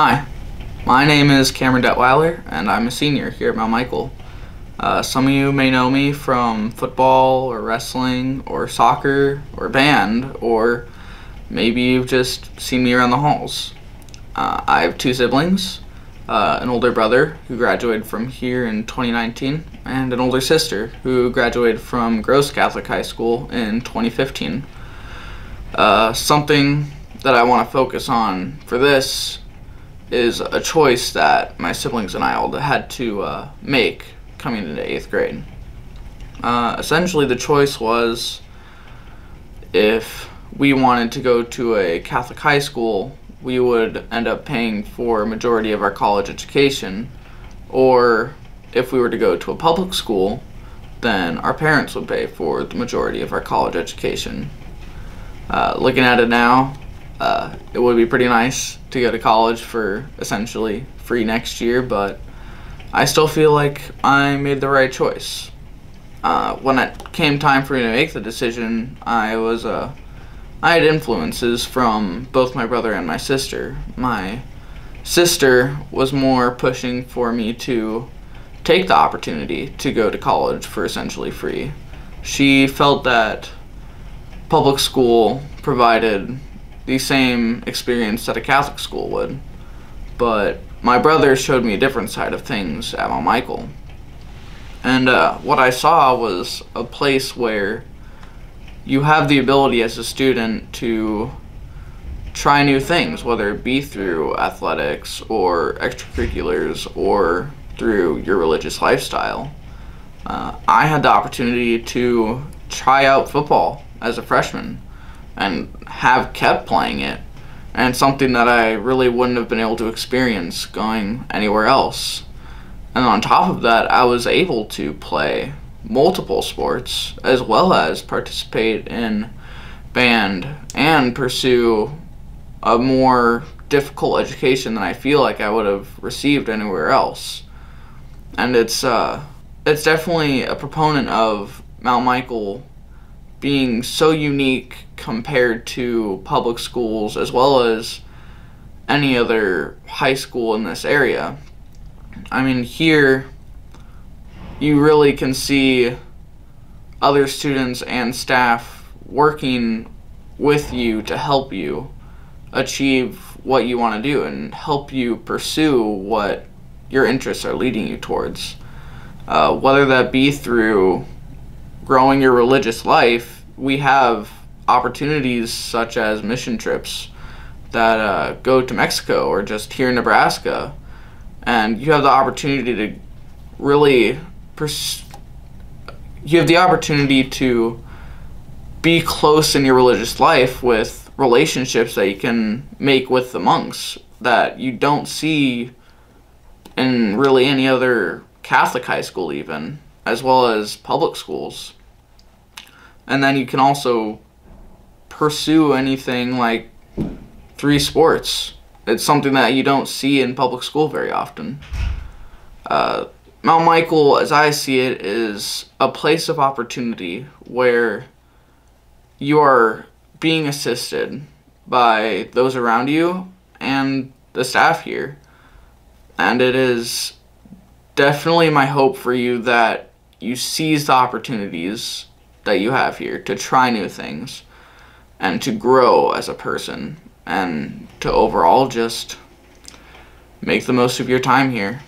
Hi, my name is Cameron Detwiler, and I'm a senior here at Mount Michael. Uh, some of you may know me from football or wrestling or soccer or band, or maybe you've just seen me around the halls. Uh, I have two siblings, uh, an older brother who graduated from here in 2019, and an older sister who graduated from Gross Catholic High School in 2015. Uh, something that I want to focus on for this is a choice that my siblings and I all had to uh, make coming into eighth grade. Uh, essentially, the choice was if we wanted to go to a Catholic high school, we would end up paying for a majority of our college education, or if we were to go to a public school, then our parents would pay for the majority of our college education. Uh, looking at it now, uh, it would be pretty nice to go to college for essentially free next year, but I still feel like I made the right choice. Uh, when it came time for me to make the decision, I was uh, I had influences from both my brother and my sister. My sister was more pushing for me to take the opportunity to go to college for essentially free. She felt that public school provided the same experience that a Catholic school would, but my brother showed me a different side of things at Mount Michael. And uh, what I saw was a place where you have the ability as a student to try new things, whether it be through athletics or extracurriculars or through your religious lifestyle. Uh, I had the opportunity to try out football as a freshman and have kept playing it and something that I really wouldn't have been able to experience going anywhere else. And on top of that, I was able to play multiple sports as well as participate in band and pursue a more difficult education than I feel like I would have received anywhere else. And it's uh, it's definitely a proponent of Mount Michael being so unique compared to public schools as well as any other high school in this area. I mean, here you really can see other students and staff working with you to help you achieve what you want to do and help you pursue what your interests are leading you towards. Uh, whether that be through growing your religious life, we have opportunities such as mission trips that uh, go to Mexico or just here in Nebraska. And you have the opportunity to really pers- you have the opportunity to be close in your religious life with relationships that you can make with the monks that you don't see in really any other Catholic high school even as well as public schools and then you can also pursue anything like three sports. It's something that you don't see in public school very often. Uh, Mount Michael, as I see it, is a place of opportunity where you are being assisted by those around you and the staff here. And it is definitely my hope for you that you seize the opportunities that you have here to try new things and to grow as a person and to overall just make the most of your time here.